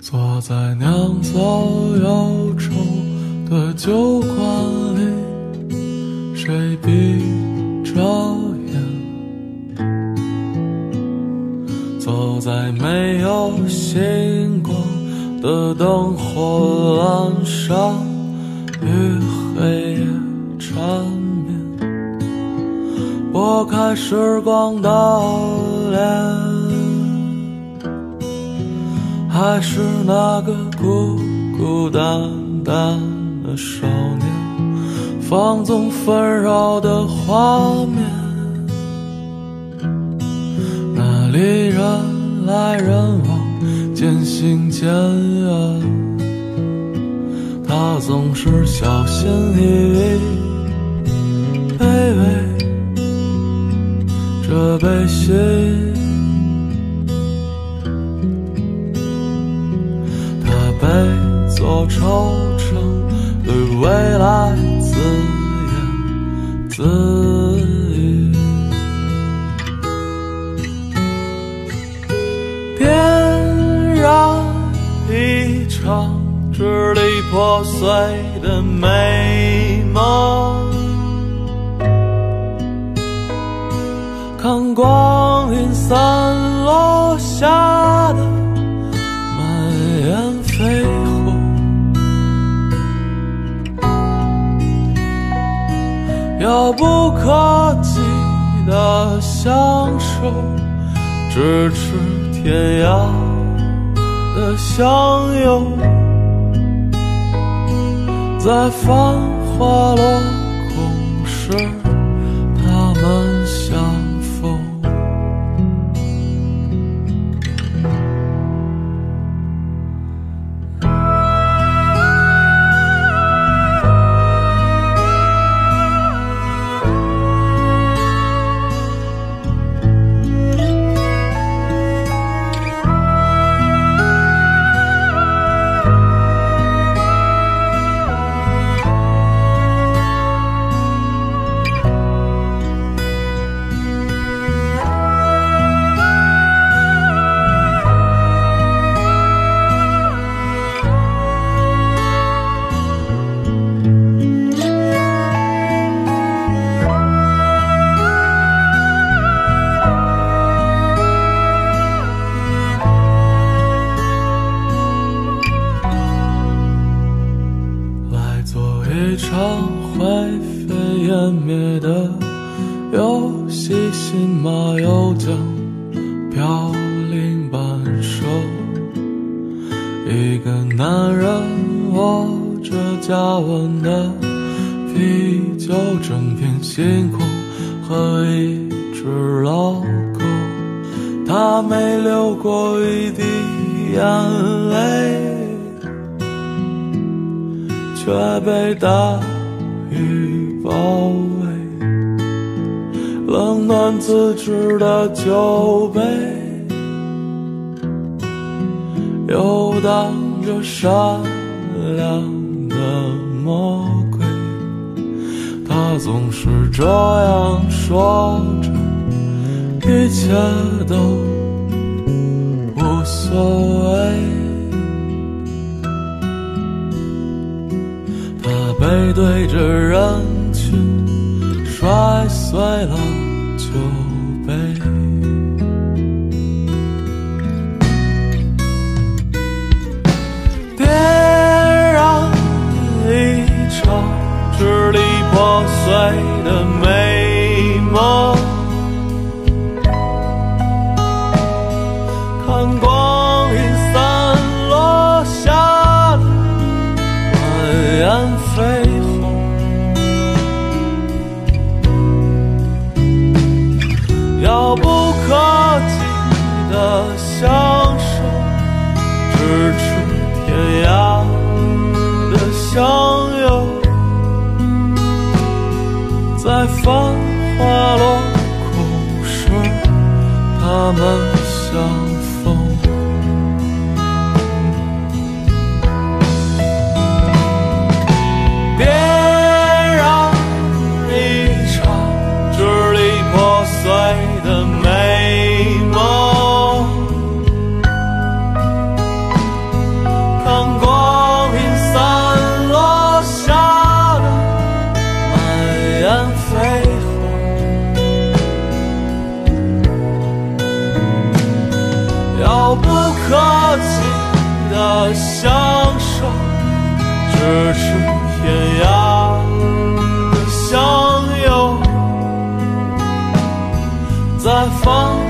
坐在酿造忧愁的酒馆里，谁闭着眼？走在没有星光的灯火阑珊，与黑夜缠绵，拨开时光的脸。还是那个孤孤单单的少年，放纵纷扰的画面。那里人来人往，渐行渐远。他总是小心翼翼，卑微这悲喜。被做惆怅，对未来自言自语。点燃一场支离破碎的美梦，看光阴散落下遥不可及的相守，咫尺天涯的相拥，在繁华落空时，他们又将飘零半生。一个男人握着加温的啤酒，整片星空和一只老狗，他没流过一滴眼泪，却被大雨包围。冷暖自知的酒杯，游荡着善良的魔鬼。他总是这样说着，一切都无所谓。他背对着人群，摔碎了支离破碎的美梦，看光阴散落下的满眼绯红，遥不可及的相守，咫尺。繁华落空时他们相逢。相守咫尺天涯相拥在风